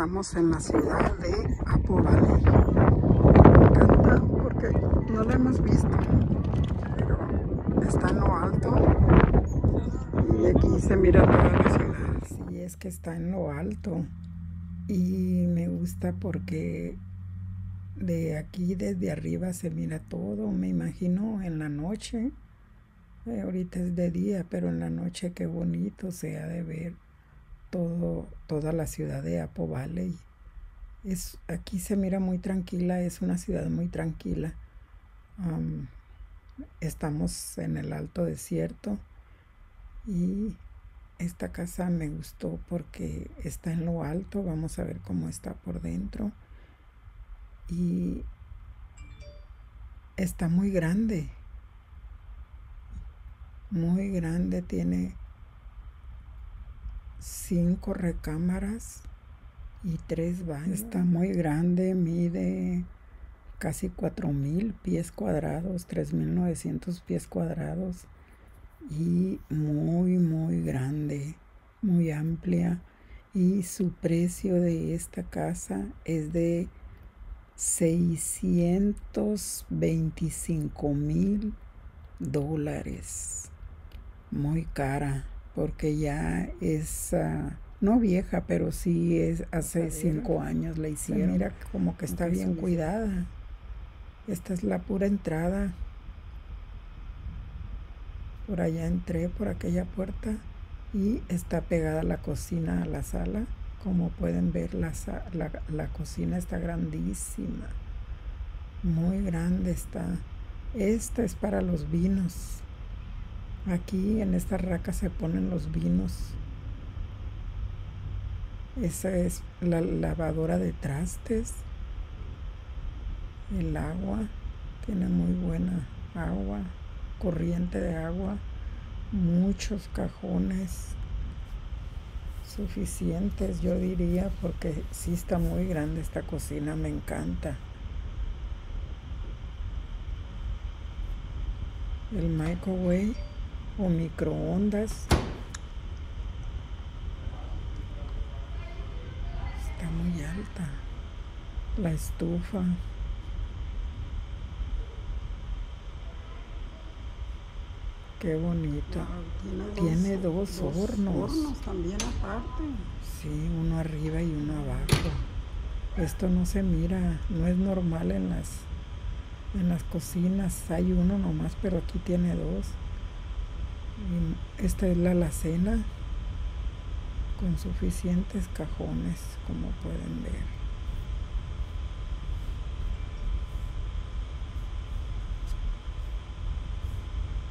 estamos en la ciudad de Apo Valley. Me encanta porque no la hemos visto, pero está en lo alto y aquí se mira toda la ciudad. Sí, es que está en lo alto y me gusta porque de aquí desde arriba se mira todo, me imagino en la noche. Eh, ahorita es de día, pero en la noche qué bonito se ha de ver todo, toda la ciudad de Apo Valley. Es, aquí se mira muy tranquila, es una ciudad muy tranquila. estamos en el alto desierto y esta casa me gustó porque está en lo alto, vamos a ver cómo está por dentro. Y está muy grande, muy grande, tiene cinco recámaras y tres baños. Está muy grande, mide casi cuatro mil pies cuadrados, tres mil novecientos pies cuadrados y muy muy grande, muy amplia y su precio de esta casa es de 625 mil dólares. Muy cara porque ya es, ah, no vieja, pero sí es hace cinco años la hicieron. mira como que está bien cuidada. Esta es la pura entrada. Por allá entré por aquella puerta y está pegada la cocina a la sala. Como pueden ver, la, la, la cocina está grandísima. Muy grande está. Esta es para los vinos. Aquí en esta raca se ponen los vinos. Esa es la lavadora de trastes. El agua. Tiene muy buena agua. Corriente de agua. Muchos cajones suficientes, yo diría, porque sí está muy grande esta cocina, me encanta. El microwave o microondas. Está muy alta. La estufa. Qué bonito. tiene, dos, hornos. hornos también aparte. Sí, uno arriba y uno abajo. Esto no se mira, no es normal en las en las cocinas. Hay uno nomás, pero aquí tiene dos. Esta es la alacena con suficientes cajones, como pueden ver.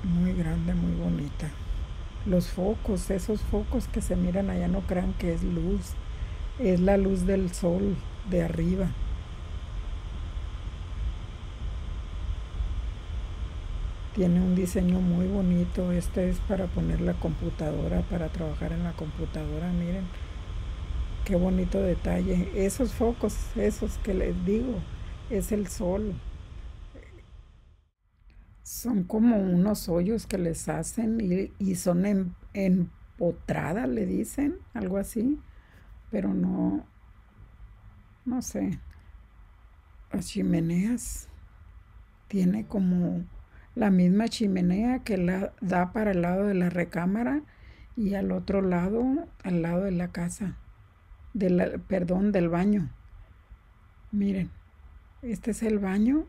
Muy grande, muy bonita. Los focos, esos focos que se miran allá no crean que es luz, es la luz del sol de arriba. Tiene un diseño muy bonito. Este es para poner la computadora, para trabajar en la computadora. Miren, qué bonito detalle. Esos focos, esos que les digo, es el sol. Son como unos hoyos que les hacen y, son en, empotradas, le dicen, algo así. Pero no, no sé. Las chimeneas tiene como la misma chimenea que la da para el lado de la recámara y al otro lado, al lado de la casa, de perdón, del baño. Miren, este es el baño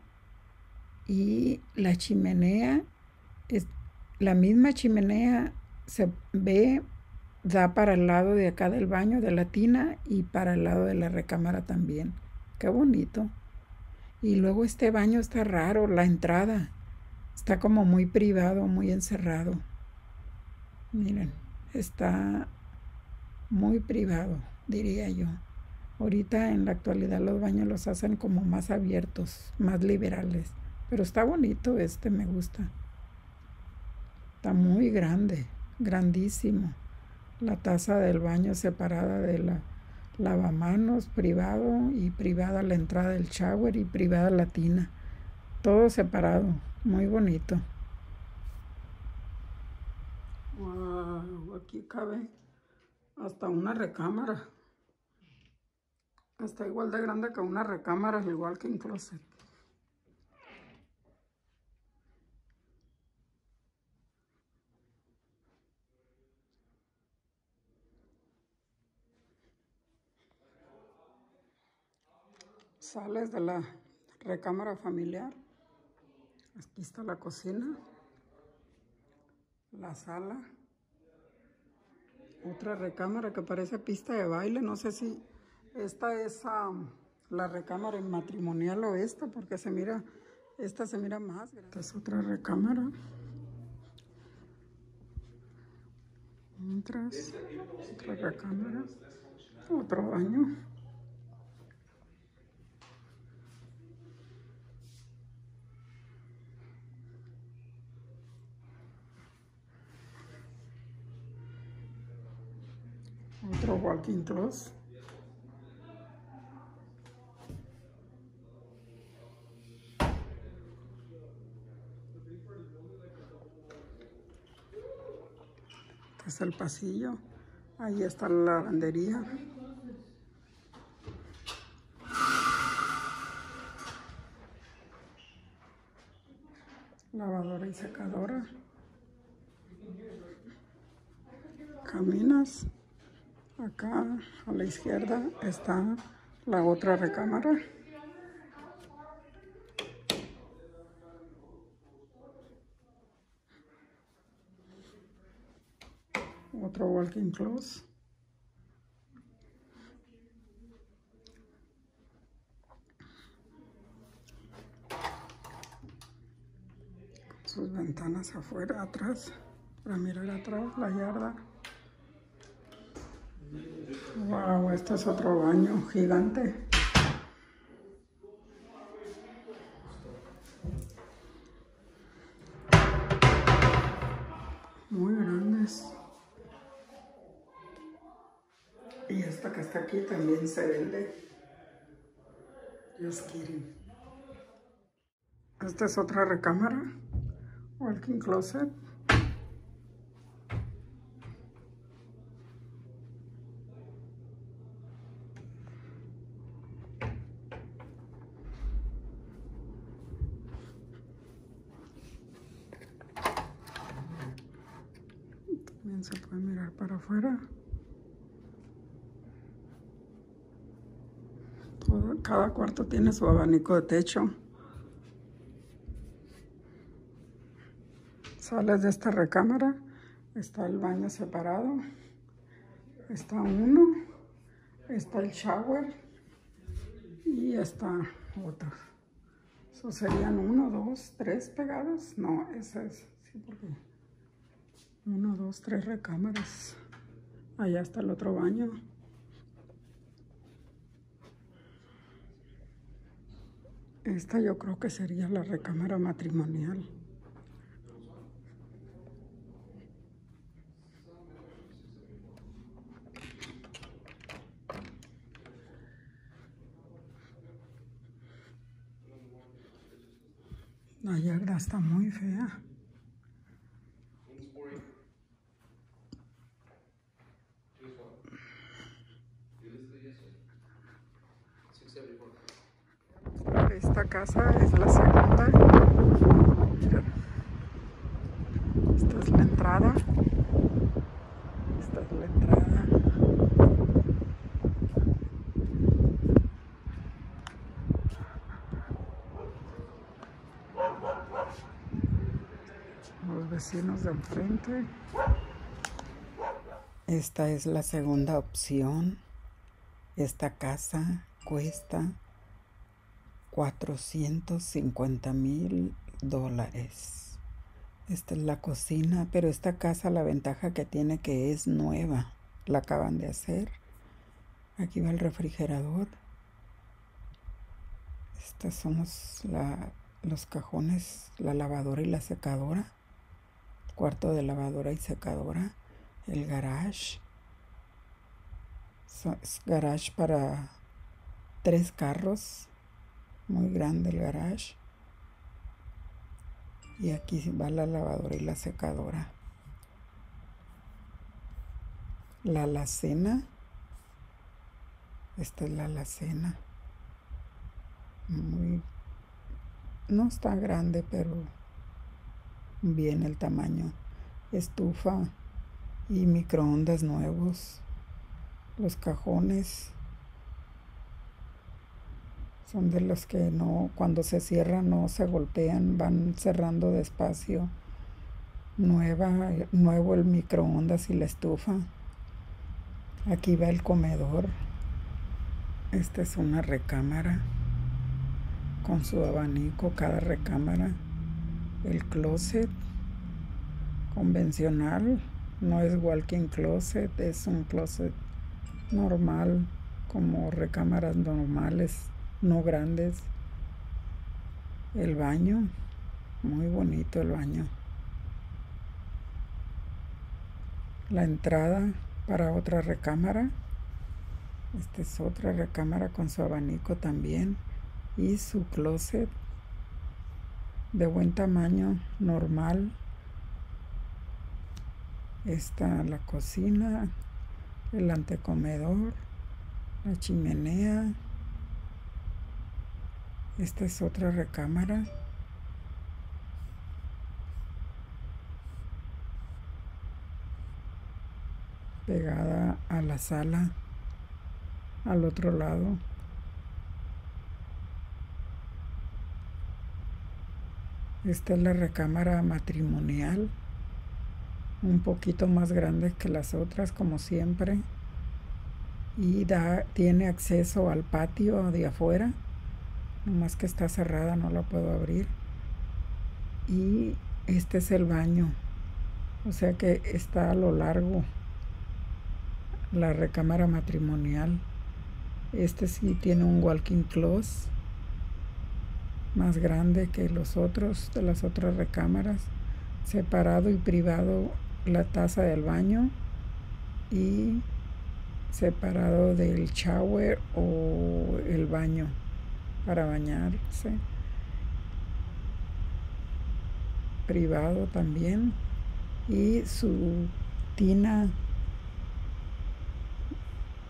y la chimenea, es, la misma chimenea se ve, da para el lado de acá del baño, de la tina y para el lado de la recámara también. Qué bonito. Y luego este baño está raro, la entrada. Está como muy privado, muy encerrado. Miren, está muy privado, diría yo. Ahorita en la actualidad los baños los hacen como más abiertos, más liberales. Pero está bonito este, me gusta. Está muy grande, grandísimo. La taza del baño separada de la lavamanos privado y privada la entrada del shower y privada la tina. Todo separado. Muy bonito. Wow, aquí cabe hasta una recámara. Está igual de grande que una recámara, al igual que un closet. Sales de la recámara familiar. Aquí está la cocina, la sala, otra recámara que parece pista de baile. No sé si esta es la recámara matrimonial o esta, porque se mira, esta se mira más grande. Es otra recámara. Entras, otra recámara, otro baño. Este es el pasillo. Ahí está la lavandería. Lavadora y secadora. Caminas. Acá a la izquierda está la otra recámara. Otro walking close. Sus ventanas afuera, atrás, para mirar atrás, la yarda. Wow, este es otro baño gigante. Muy grandes. Y esta que está aquí también se vende. Dios quieren. Esta es otra recámara. Walking closet. También se afuera. Todo, cada cuarto tiene su abanico de techo. Sales de esta recámara, está el baño separado, está uno, está el shower y está otro. Eso serían uno, dos, tres pegados. No, ese es, sí, porque uno, dos, tres recámaras. Allá está el otro baño. Esta yo creo que sería la recámara matrimonial. La yarda está muy fea. Esta casa es la segunda. Esta es la entrada. Esta es la entrada. Los vecinos de enfrente. Esta es la segunda opción. Esta casa cuesta 450 mil dólares. Esta es la cocina, pero esta casa la ventaja que tiene que es nueva. La acaban de hacer. Aquí va el refrigerador. Estos son los, los cajones, la lavadora y la secadora. Cuarto de lavadora y secadora. El garage. Garage para tres carros muy grande el garage. Y aquí va la lavadora y la secadora. La alacena Esta es la alacena. Muy. No está grande, pero bien el tamaño. Estufa y microondas nuevos. Los cajones son de los que no, cuando se cierran no se golpean, van cerrando despacio. Nueva, nuevo el microondas y la estufa. Aquí va el comedor. Esta es una recámara con su abanico cada recámara. El closet convencional no es walking closet, es un closet normal como recámaras normales no grandes. El baño, muy bonito el baño. La entrada para otra recámara. Esta es otra recámara con su abanico también. Y su closet de buen tamaño, normal. Esta la cocina, el antecomedor, la chimenea. Esta es otra recámara. Pegada a la sala, al otro lado. Esta es la recámara matrimonial, un poquito más grande que las otras, como siempre, y da, tiene acceso al patio de afuera nomás que está cerrada, no la puedo abrir. Y este es el baño, o sea que está a lo largo la recámara matrimonial. Este sí tiene un walking closet más grande que los otros de las otras recámaras, separado y privado la taza del baño y separado del shower o el baño para bañarse. Privado también. Y su tina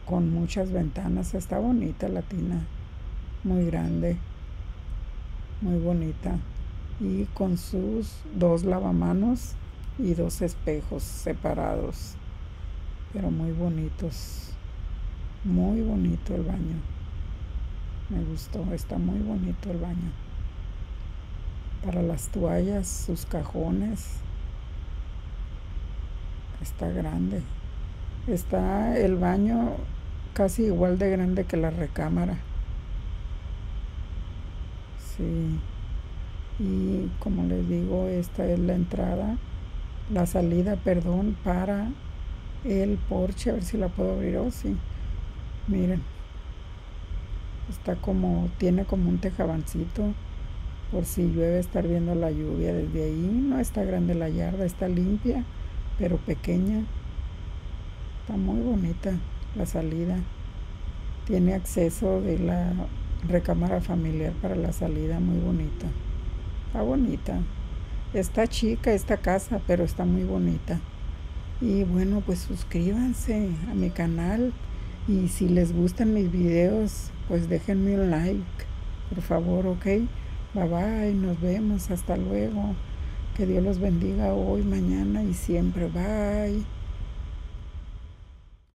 con muchas ventanas. Está bonita la tina. Muy grande. Muy bonita. Y con sus dos lavamanos y dos espejos separados. Pero muy bonitos. Muy bonito el baño. Me gustó, está muy bonito el baño. Para las toallas, sus cajones. Está grande. Está el baño casi igual de grande que la recámara. Sí. Y como les digo, esta es la entrada, la salida, perdón, para el porche. A ver si la puedo abrir. Oh, sí. Miren. Está como, tiene como un tejabancito por si llueve estar viendo la lluvia desde ahí. No está grande la yarda, está limpia, pero pequeña. Está muy bonita la salida. Tiene acceso de la recámara familiar para la salida, muy bonita. Está bonita. Está chica esta casa, pero está muy bonita. Y bueno, pues suscríbanse a mi canal. Y si les gustan mis videos, pues déjenme un like, por favor, ¿ok? Bye bye, nos vemos, hasta luego. Que Dios los bendiga hoy, mañana y siempre. Bye.